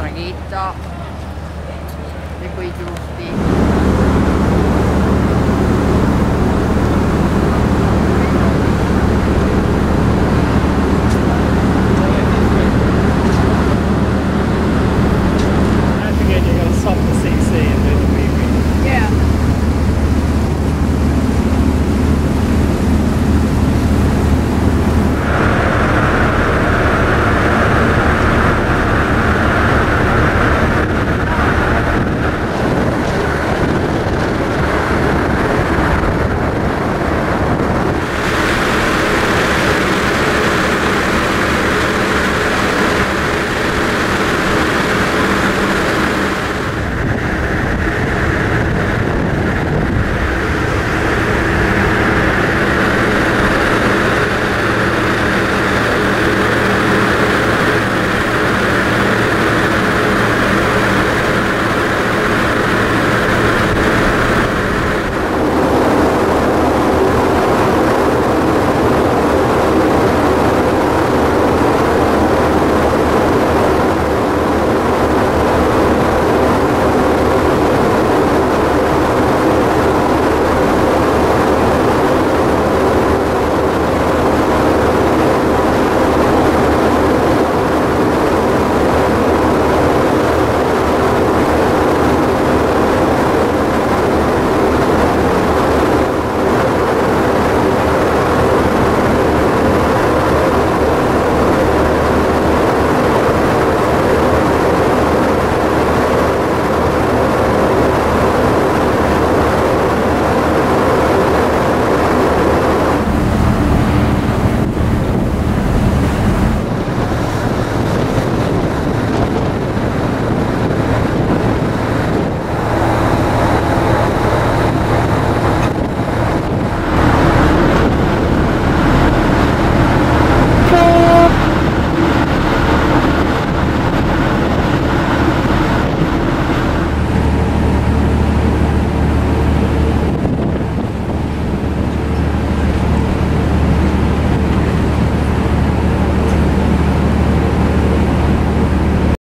traghetto di quei giusti.